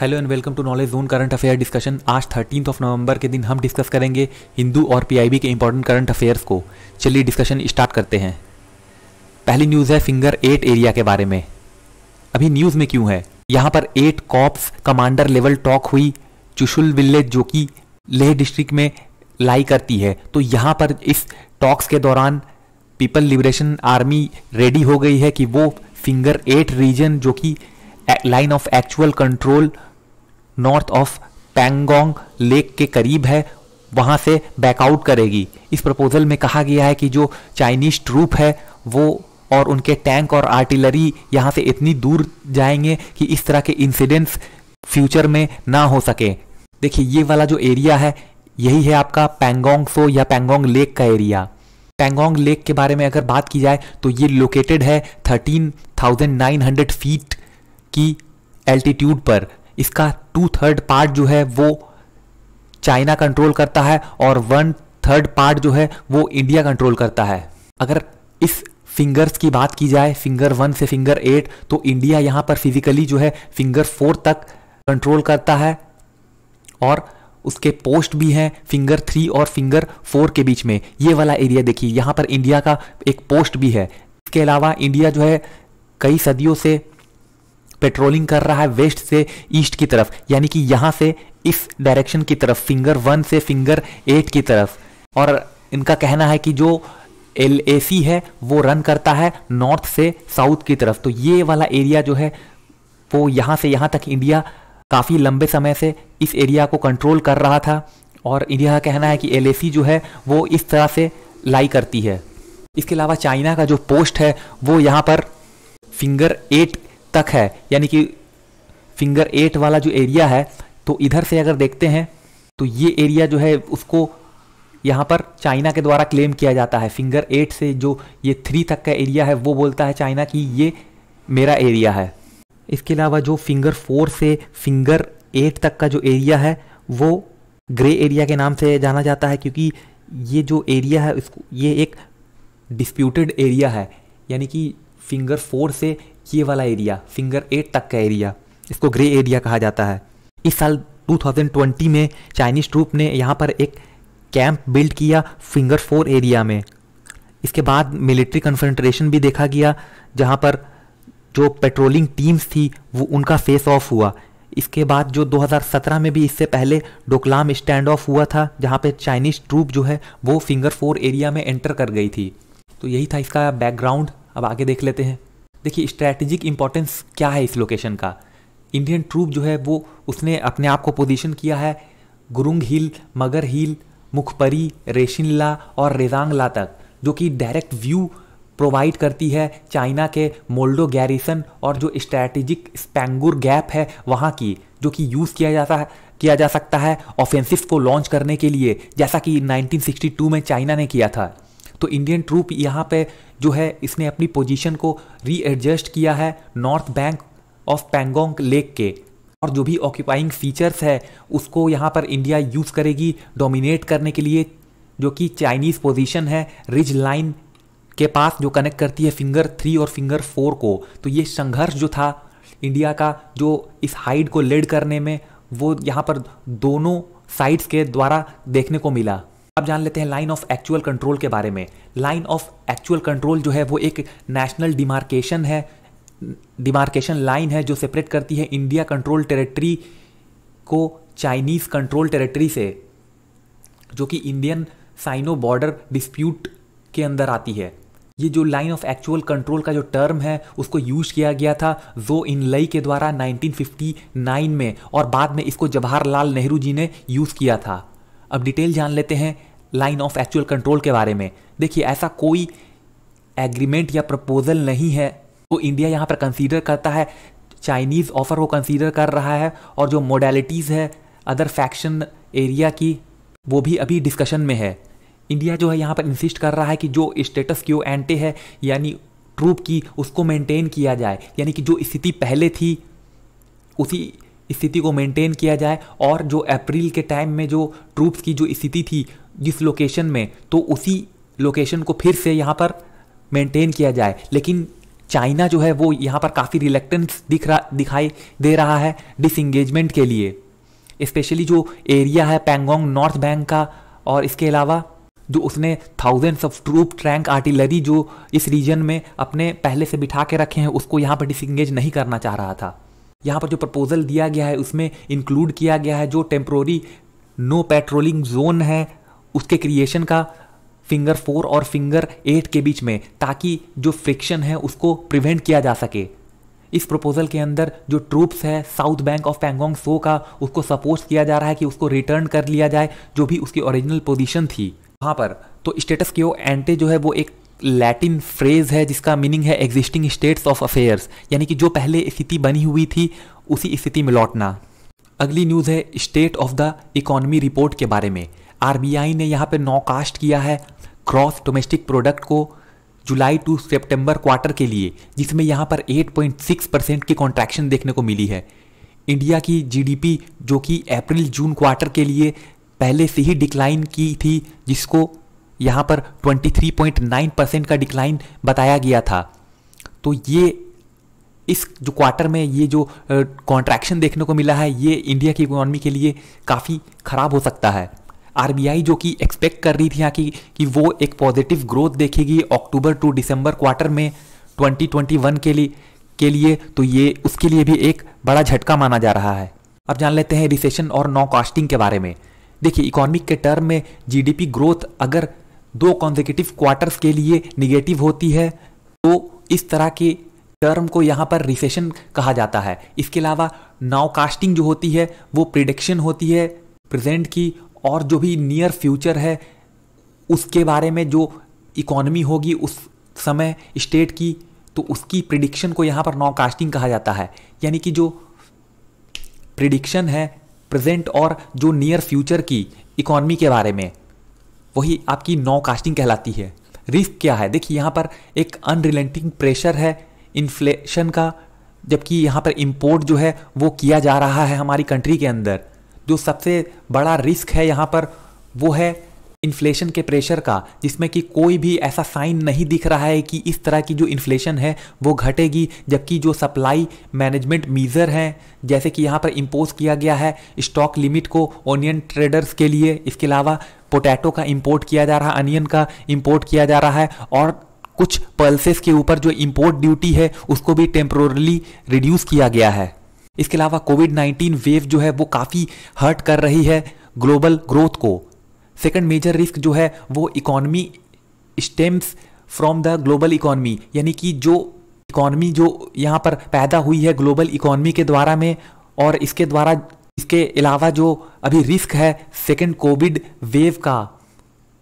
Hello and welcome to knowledge zone current affair discussion आज thirteen of November के दिन हम डिस्कस करेंगे हिंदू और पीआईबी के इंपॉर्टेंट करंट अफेयर्स को। चलिए डिस्कशन स्टार्ट करते हैं। पहली न्यूज़ है फिंगर एट एरिया के बारे में। अभी न्यूज़ में क्यों है? यहाँ पर at corps commander level talk हुई, चुशुल विलेज जो कि लेह डिस्ट्रिक्ट में लाई करती है। तो यहाँ पर इस टॉक्स के दौरान पीपल लिबरेशन आर्मी रेडी हो गई है कि वो फिंगर एट रीजन जो कि line of actual control north of Pangong lake के करीब है वहाँ से बैकआउट करेगी। इस प्रपोजल में कहा गया है कि जो चाइनीज़ ट्रूप है वो और उनके टैंक और आर्टिलरी यहाँ से इतनी दूर जाएँगे कि इस तरह के इंसिडेंट्स फ्यूचर में ना हो सके। देखिए ये वाला जो एरिया है यही है आपका पैंगोंग सो या पैंगोंग लेक का एरिया पैंगोंग लेक के बारे में अगर बात की जाए तो ये लोकेटेड है 13,900 फीट की एल्टीट्यूड पर। इसका टू थर्ड पार्ट जो है, वो चाइना कंट्रोल करता है और वन थर्ड पार्ट जो है, वो इंडिया कंट्रोल करता है। अगर इस फिंगर्स की बात की जाए फिंगर वन से फिंगर एट तो इंडिया यहाँ पर फिजिकली जो है फिंगर फोर तक कंट्रोल करता है और उसके पोस्ट भी हैं फिंगर थ्री और फिंगर फोर के बीच में। ये वाला एरिया देखिए, यहाँ पर इंडिया का एक पोस्ट भी है। इसके अलावा इंडिया जो है, कई सदियों से पेट्रोलिंग कर रहा है वेस्ट से ईस्ट की तरफ़, यानी कि यहाँ से इस डायरेक्शन की तरफ़ फिंगर वन से फिंगर एट की तरफ़। और इनका कहना है कि जो एलएसी है, वो रन करता है नॉर्थ से साउथ की तरफ़। तो ये वाला एरिया जो है, वो यहाँ से यहाँ तक इंडिया काफ़ी लंबे समय से इस एरिया को कंट्रोल कर रहा था। और इंडिया का कहना है कि एलएसी जो है, वो इस तरह से लाई करती है। इसके अलावा चाइना का जो पोस्ट है, वो यहाँ पर फिंगर एट तक है, यानी कि फिंगर एट वाला जो एरिया है तो इधर से अगर देखते हैं तो ये एरिया जो है, उसको यहाँ पर चाइना के द्वारा क्लेम किया जाता है। फिंगर एट से जो ये थ्री तक का एरिया है, वो बोलता है चाइना कि ये मेरा एरिया है। इसके अलावा जो फिंगर फोर से फिंगर एट तक का जो एरिया है, वो ग्रे एरिया के नाम से जाना जाता है, क्योंकि ये जो एरिया है, इसको, ये एक डिस्प्यूटेड एरिया है। यानी कि फिंगर फोर से ये वाला एरिया फिंगर एट तक का एरिया इसको ग्रे एरिया कहा जाता है। इस साल 2020 में चाइनीज़ ट्रूप ने यहाँ पर एक कैंप बिल्ड किया फिंगर फोर एरिया में। इसके बाद मिलिट्री कन्फ्रंट्रेशन भी देखा गया, जहाँ पर जो पेट्रोलिंग टीम्स थी, वो उनका फेस ऑफ़ हुआ। इसके बाद जो 2017 में भी इससे पहले डोकलाम स्टैंड ऑफ़ हुआ था, जहाँ पे चाइनीज़ ट्रूप जो है, वो फिंगर फोर एरिया में एंटर कर गई थी। तो यही था इसका बैकग्राउंड अब आगे देख लेते हैं। देखिए स्ट्रैटेजिक इंपॉर्टेंस क्या है इस लोकेशन का? इंडियन ट्रूप जो है, वो उसने अपने आप को पोजीशन किया है गुरुंग हिल, मगर हिल, मुखपरी रेशिनला और रेजांगला तक, जो कि डायरेक्ट व्यू प्रोवाइड करती है चाइना के मोल्डो गैरिसन और जो स्ट्रैटेजिक स्पेंगुर गैप है वहाँ की, जो कि यूज़ किया जाता है, किया जा सकता है ऑफेंसिव को लॉन्च करने के लिए, जैसा कि 1962 में चाइना ने किया था। तो इंडियन ट्रूप यहाँ पे जो है, इसने अपनी पोजीशन को रीएडजस्ट किया है north bank of Pangong lake के। और जो भी ऑक्यूपाइंग फीचर्स है, उसको यहाँ पर इंडिया यूज़ करेगी डोमिनेट करने के लिए, जो कि चाइनीज़ पोजीशन है रिज लाइन के पास जो कनेक्ट करती है फिंगर थ्री और फिंगर फोर को। तो ये संघर्ष जो था इंडिया का, जो इस हाइट को लेड करने में, वो यहाँ पर दोनों साइड्स के द्वारा देखने को मिला। अब जान लेते हैं लाइन ऑफ़ एक्चुअल कंट्रोल के बारे में। लाइन ऑफ़ एक्चुअल कंट्रोल जो है वो एक नेशनल डिमार्केशन है डिमार्केशन लाइन है जो सेपरेट करती है इंडिया कंट्रोल टेरिटरी को चाइनीज़ कंट्रोल टेरिटरी से, जो कि इंडियन साइनो बॉर्डर डिस्प्यूट के अंदर आती है। ये जो लाइन ऑफ़ एक्चुअल कंट्रोल का जो टर्म है, उसको यूज़ किया गया था जो इन लई के द्वारा 1959 में और बाद में इसको जवाहरलाल नेहरू जी ने यूज़ किया था। अब डिटेल जान लेते हैं लाइन ऑफ़ एक्चुअल कंट्रोल के बारे में। देखिए, ऐसा कोई एग्रीमेंट या प्रपोजल नहीं है तो इंडिया यहाँ पर कंसीडर करता है। चाइनीज़ ऑफ़र को कंसीडर कर रहा है और जो मोडेलिटीज़ है अदर फैक्शन एरिया की, वो भी अभी डिस्कशन में है। इंडिया जो है यहाँ पर इंसिस्ट कर रहा है कि जो स्टेटस क्यू एंटे है, यानी ट्रूप की, उसको मेंटेन किया जाए। यानी कि जो स्थिति पहले थी, उसी स्थिति को मेंटेन किया जाए और जो अप्रैल के टाइम में जो ट्रूप्स की जो स्थिति थी जिस लोकेशन में तो उसी लोकेशन को फिर से यहाँ पर मेंटेन किया जाए। लेकिन चाइना जो है, वो यहाँ पर काफ़ी रिलेक्टेंस दिख रहा दिखाई दे रहा है डिसंगेजमेंट के लिए। स्पेशली जो एरिया है पैंगोंग नॉर्थ बैंक का और इसके अलावा जो उसने thousands of troop tank artillery जो इस रीजन में अपने पहले से बिठा के रखे हैं, उसको यहाँ पर डिसंगेज नहीं करना चाह रहा था। यहाँ पर जो प्रपोजल दिया गया है, उसमें इंक्लूड किया गया है जो टेम्प्रोरी नो पेट्रोलिंग जोन है, उसके क्रिएशन का फिंगर फोर और फिंगर एट के बीच में, ताकि जो फ्रिक्शन है, उसको प्रिवेंट किया जा सके। इस प्रपोजल के अंदर जो ट्रूप्स है south bank of Pangong Tso का, उसको सपोर्ट किया जा रहा है कि उसको रिटर्न कर लिया जाए, जो भी उसकी ओरिजिनल पोजीशन थी। वहाँ पर तो स्टेटस क्यो एंटे जो है, वो एक लैटिन फ्रेज है जिसका मीनिंग है एग्जिस्टिंग स्टेट्स ऑफ़ अफेयर्स यानी कि जो पहले स्थिति बनी हुई थी, उसी स्थिति में लौटना। अगली न्यूज़ है state of the economy report के बारे में। आरबीआई ने यहाँ पे नॉकास्ट किया है क्रॉस डोमेस्टिक प्रोडक्ट को जुलाई टू सितंबर क्वार्टर के लिए, जिसमें यहाँ पर 8.6 परसेंट की कॉन्ट्रैक्शन देखने को मिली है। इंडिया की जीडीपी जो कि अप्रैल जून क्वार्टर के लिए पहले से ही डिक्लाइन की थी, जिसको यहाँ पर 23.9 परसेंट का डिक्लाइन बताया गया था। तो ये इस जो क्वार्टर में ये जो कॉन्ट्रैक्शन देखने को मिला है, ये इंडिया की इकोनॉमी के लिए काफ़ी ख़राब हो सकता है। आरबीआई जो कि एक्सपेक्ट कर रही थी यहाँ की, कि वो एक पॉजिटिव ग्रोथ देखेगी अक्टूबर टू दिसंबर क्वार्टर में 2021 के लिए के लिए तो ये उसके लिए भी एक बड़ा झटका माना जा रहा है। अब जान लेते हैं रिसेशन और नॉ कास्टिंग के बारे में। देखिए इकोनॉमिक के टर्म में जीडीपी ग्रोथ अगर दो कॉन्जिक्यूटिव क्वार्टर्स के लिए निगेटिव होती है तो इस तरह के टर्म को यहाँ पर रिसेशन कहा जाता है। इसके अलावा नाउ कास्टिंग जो होती है, वो प्रिडिक्शन होती है प्रेजेंट की, और जो भी नियर फ्यूचर है, उसके बारे में जो इकोनॉमी होगी उस समय स्टेट की तो उसकी प्रिडिक्शन को यहाँ पर नाउ कास्टिंग कहा जाता है। यानी कि जो प्रिडिक्शन है प्रेजेंट और जो नियर फ्यूचर की इकोनॉमी के बारे में। वही आपकी नौ कास्टिंग कहलाती है। रिस्क क्या है? देखिए, यहाँ पर एक अनरिलेंटिंग प्रेशर है इन्फ्लेशन का, जबकि यहाँ पर इम्पोर्ट जो है, वो किया जा रहा है हमारी कंट्री के अंदर। जो सबसे बड़ा रिस्क है यहाँ पर, वो है इन्फ्लेशन के प्रेशर का, जिसमें कि कोई भी ऐसा साइन नहीं दिख रहा है कि इस तरह की जो इन्फ्लेशन है, वो घटेगी, जबकि जो सप्लाई मैनेजमेंट मीज़र हैं, जैसे कि यहाँ पर इम्पोज किया गया है स्टॉक लिमिट को ओनियन ट्रेडर्स के लिए, इसके अलावा पोटैटो का इम्पोर्ट किया जा रहा है अनियन का इम्पोर्ट किया जा रहा है और कुछ पल्सेस के ऊपर जो इम्पोर्ट ड्यूटी है, उसको भी टेम्प्रोरली रिड्यूस किया गया है। इसके अलावा कोविड 19 वेव जो है, वो काफ़ी हर्ट कर रही है ग्लोबल ग्रोथ को। सेकंड मेजर रिस्क जो है, वो economy stems from the global economy यानी कि जो इकोनॉमी जो यहाँ पर पैदा हुई है ग्लोबल इकोनॉमी के द्वारा में और इसके द्वारा इसके अलावा जो अभी रिस्क है सेकेंड कोविड वेव का,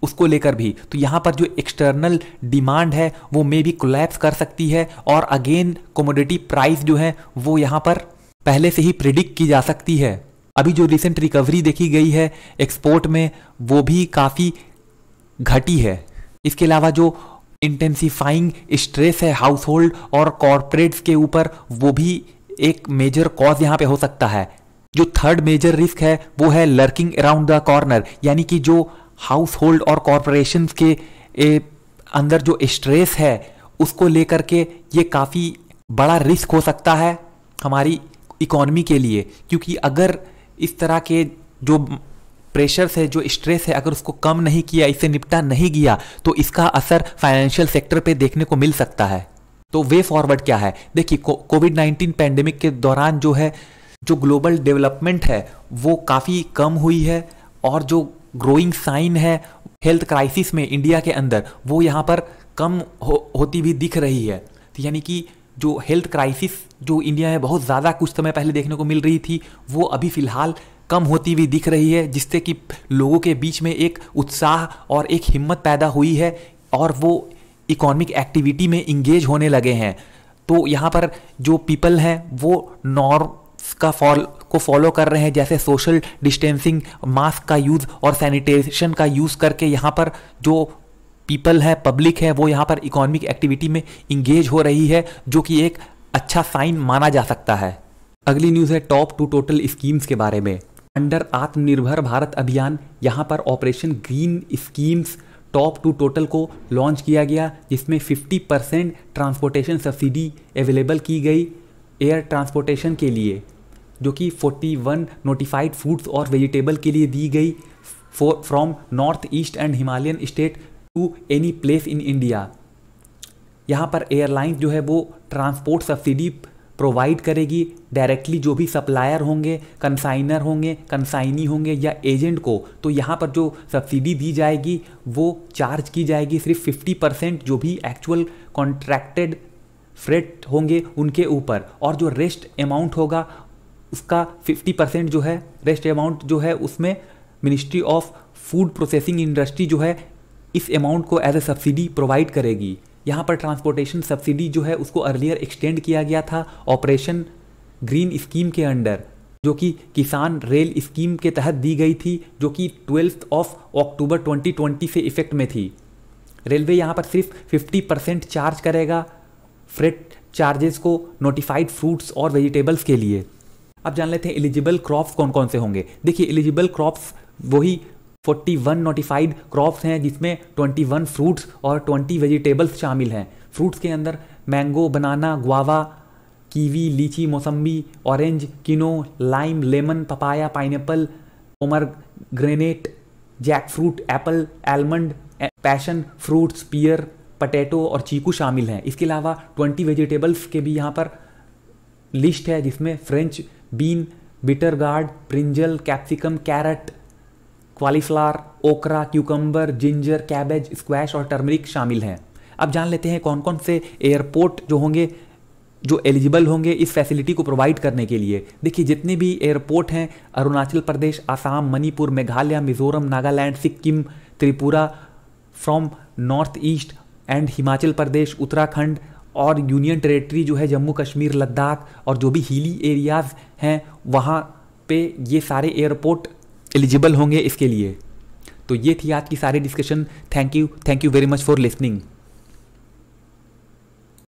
उसको लेकर भी। तो यहाँ पर जो एक्सटर्नल डिमांड है, वो मे भी कोलैप्स कर सकती है और अगेन कोमोडिटी प्राइस जो है, वो यहाँ पर पहले से ही प्रिडिक्ट की जा सकती है। अभी जो रिसेंट रिकवरी देखी गई है एक्सपोर्ट में, वो भी काफ़ी घटी है। इसके अलावा जो इंटेंसिफाइंग स्ट्रेस है हाउस होल्ड और कॉरपोरेट्स के ऊपर, वो भी एक मेजर कॉज यहाँ पे हो सकता है। जो थर्ड मेजर रिस्क है वो है लर्किंग अराउंड द कॉर्नर यानी कि जो हाउस होल्ड और कॉरपोरेशन के ए, अंदर जो स्ट्रेस है उसको लेकर के ये काफ़ी बड़ा रिस्क हो सकता है हमारी इकोनॉमी के लिए। क्योंकि अगर इस तरह के जो प्रेशर से जो स्ट्रेस है अगर उसको कम नहीं किया इससे निपटा नहीं गया तो इसका असर फाइनेंशियल सेक्टर पे देखने को मिल सकता है। तो वे फॉरवर्ड क्या है? देखिए कोविड नाइन्टीन पैंडेमिक के दौरान जो है जो ग्लोबल डेवलपमेंट है वो काफ़ी कम हुई है और जो ग्रोइंग साइन है हेल्थ क्राइसिस में इंडिया के अंदर वो यहाँ पर कम हो, होती भी दिख रही है। तो यानी कि जो हेल्थ क्राइसिस जो इंडिया में बहुत ज़्यादा कुछ समय पहले देखने को मिल रही थी वो अभी फ़िलहाल कम होती हुई दिख रही है जिससे कि लोगों के बीच में एक उत्साह और एक हिम्मत पैदा हुई है और वो इकोनॉमिक एक्टिविटी में इंगेज होने लगे हैं। तो यहाँ पर जो पीपल हैं वो नॉर्म्स का फॉल, को फॉलो कर रहे हैं, जैसे सोशल डिस्टेंसिंग मास्क का यूज़ और सैनिटेशन का यूज़ करके यहाँ पर जो पीपल है पब्लिक है, वो यहाँ पर इकोनॉमिक एक्टिविटी में इंगेज हो रही है, जो कि एक अच्छा साइन माना जा सकता है। अगली न्यूज़ है टॉप टू टोटल स्कीम्स के बारे में। अंडर आत्मनिर्भर भारत अभियान, यहाँ पर operation green schemes top to total को लॉन्च किया गया, जिसमें 50 परसेंट ट्रांसपोर्टेशन सब्सिडी अवेलेबल की गई एयर ट्रांसपोर्टेशन के लिए। जो कि 41 नोटिफाइड फूड्स और वेजिटेबल के लिए दी गई from north east and Himalayan state to any place in India यहाँ पर एयरलाइंस जो है वो ट्रांसपोर्ट सब्सिडी प्रोवाइड करेगी डायरेक्टली जो भी सप्लायर होंगे कंसाइनर होंगे कंसाइनी होंगे या एजेंट को तो यहाँ पर जो सब्सिडी दी जाएगी वो चार्ज की जाएगी सिर्फ़ 50 परसेंट जो भी एक्चुअल कॉन्ट्रैक्टेड फ्रेट होंगे उनके ऊपर और जो रेस्ट अमाउंट होगा उसका 50 परसेंट जो है रेस्ट अमाउंट जो है, उसमें ministry of food processing industry जो है, इस अमाउंट को एज ए सब्सिडी प्रोवाइड करेगी। यहाँ पर ट्रांसपोर्टेशन सब्सिडी जो है, उसको अर्लियर एक्सटेंड किया गया था ऑपरेशन ग्रीन स्कीम के अंडर जो कि किसान रेल स्कीम के तहत दी गई थी, जो कि ट्वेल्थ ऑफ़ अक्टूबर 2020 से इफ़ेक्ट में थी। रेलवे यहाँ पर सिर्फ़ 50 परसेंट चार्ज करेगा फ्रेट चार्जेस को नोटिफाइड फ्रूट्स और वेजिटेबल्स के लिए। अब जान लेते हैं एलिजिबल क्रॉप्स कौन कौन से होंगे। देखिए एलिजिबल क्रॉप्स वही 41 नोटिफाइड क्रॉप्स हैं जिसमें 21 फ्रूट्स और 20 वेजिटेबल्स शामिल हैं। फ्रूट्स के अंदर mango banana guava kiwi litchi mosambi orange kinnow lime lemon papaya pineapple pomegranate jackfruit apple almond passion fruits pear potato और चीकू शामिल हैं। इसके अलावा 20 वेजिटेबल्स के भी यहाँ पर लिस्ट है जिसमें French bean bitter gourd brinjal capsicum carrot cauliflower okra cucumber ginger cabbage squash और टर्मरिक शामिल हैं। अब जान लेते हैं कौन कौन से एयरपोर्ट जो होंगे, जो एलिजिबल होंगे इस फैसिलिटी को प्रोवाइड करने के लिए। देखिए, जितने भी एयरपोर्ट हैं, Arunachal Pradesh, Assam, Manipur, Meghalaya, Mizoram, Nagaland, Sikkim, Tripura from north east and Himachal Pradesh, Uttarakhand और यूनियन टेरेटरी जो है जम्मू कश्मीर, लद्दाख और जो भी हिली एरियाज़ हैं, वहाँ पे ये सारे एयरपोर्ट एलिजिबल होंगे इसके लिए। तो ये थी आज की सारी discussion. Thank you thank you very much for listening